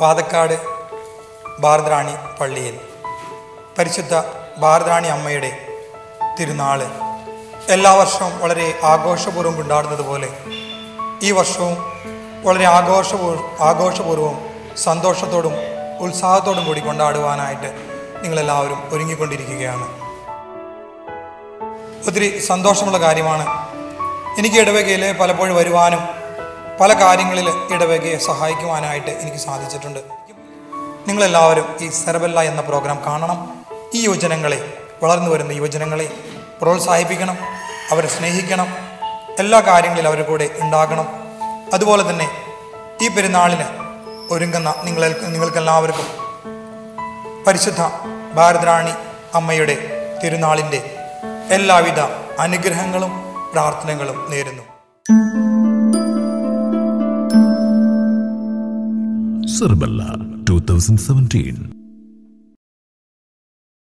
വാതക്കാട് ഭാരതറാണി പള്ളിയിൽ. പരിശുദ്ധ ഭാരതറാണി അമ്മയുടെ തിരുനാൾ എല്ലാ വർഷവും വളരെ ആഘോഷപൂർവം കൊണ്ടാടുന്നത് പോലെ ഈ വർഷവും വളരെ ആഘോഷപൂർ ആഘോഷപൂർവം സന്തോഷത്തോടും ഉത്സാഹത്തോടും കൂടി കൊണ്ടാടുവാനായിട്ട് നിങ്ങളെല്ലാവരും ഒരുങ്ങിക്കൊണ്ടിരിക്കുകയാണ്. ഒത്തിരി സന്തോഷമുള്ള കാര്യമാണ്. എനിക്ക് ഇടവകയിൽ പലപ്പോഴും വരുവാനും പല കാര്യങ്ങളിൽ ഇടവകയെ സഹായിക്കുവാനായിട്ട് എനിക്ക് സാധിച്ചിട്ടുണ്ട്. നിങ്ങളെല്ലാവരും ഈ സെറബെല്ല എന്ന പ്രോഗ്രാം കാണണം. ഈ യുവജനങ്ങളെ വളർന്നു വരുന്ന യുവജനങ്ങളെ പ്രോത്സാഹിപ്പിക്കണം അവരെ സ്നേഹിക്കണം എല്ലാ കാര്യങ്ങളിലും അവരുടെ കൂടെ ഉണ്ടാകണം. അതുപോലെ തന്നെ ഈ പെരുന്നാളിന് ഒരുങ്ങുന്ന നിങ്ങളെ നിങ്ങൾക്കെല്ലാവർക്കും പരിശുദ്ധ ഭാരതറാണി അമ്മയുടെ തിരുനാളിന്റെ എല്ലാവിധ അനുഗ്രഹങ്ങളും പ്രാർത്ഥനകളും നേരുന്നു. സെർബല്ല ടൂ തൗസൻഡ് സെവന്റീൻ